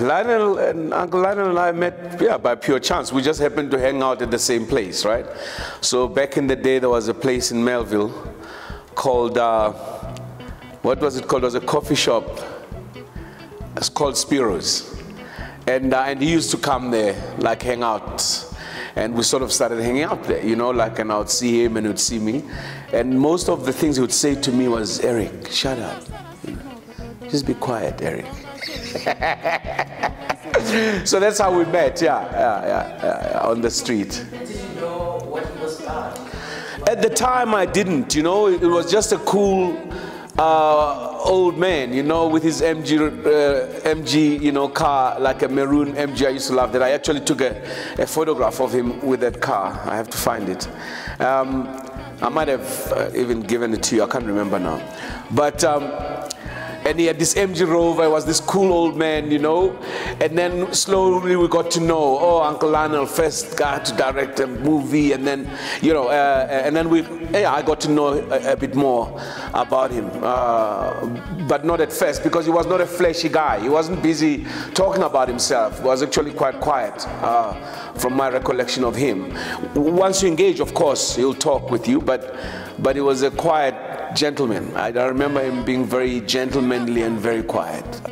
Lionel and Uncle Lionel and I met, yeah, by pure chance. We just happened to hang out at the same place, right? So back in the day, there was a place in Melville called, uh, what was it called? It was a coffee shop. It's called Spiro's. And, uh, and he used to come there, like hang out. And we sort of started hanging out there, you know, like, and I would see him and he would see me. And most of the things he would say to me was, Eric, shut up. Just be quiet, Eric. so that's how we met, yeah, yeah, yeah, yeah, on the street. At the time, I didn't, you know, it was just a cool uh, old man, you know, with his MG, uh, MG, you know, car, like a maroon MG. I used to love that. I actually took a, a photograph of him with that car. I have to find it. Um, I might have uh, even given it to you. I can't remember now. But um, and he had this MG Rover. He was this cool old man, you know. And then slowly we got to know, oh, Uncle Lionel first got to direct a movie, and then, you know, uh, and then we, yeah, I got to know a, a bit more about him, uh, but not at first because he was not a flashy guy. He wasn't busy talking about himself. He was actually quite quiet, uh, from my recollection of him. Once you engage, of course, he'll talk with you, but, but he was a quiet gentleman. I, I remember him being very gentlemanly and very quiet.